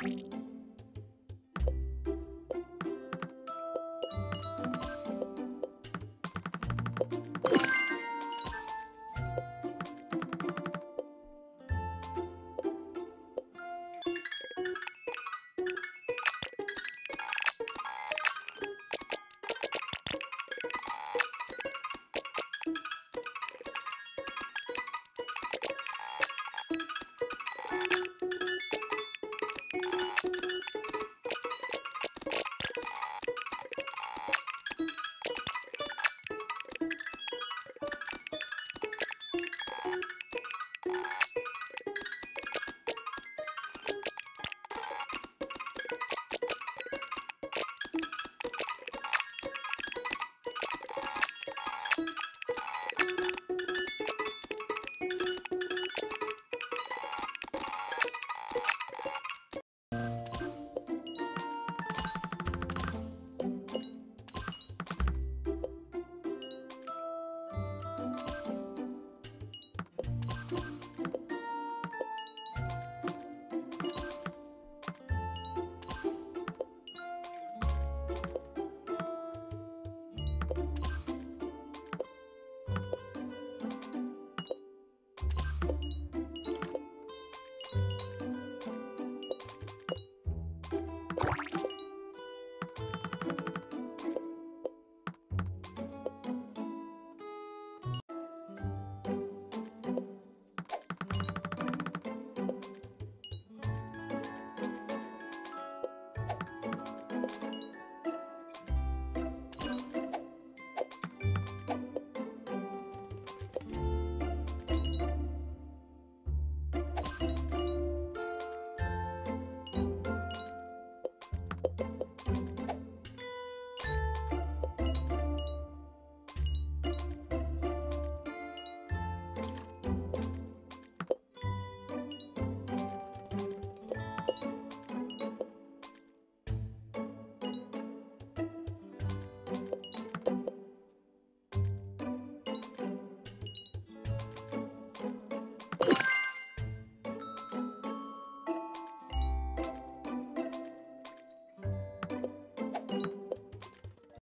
ピッ! you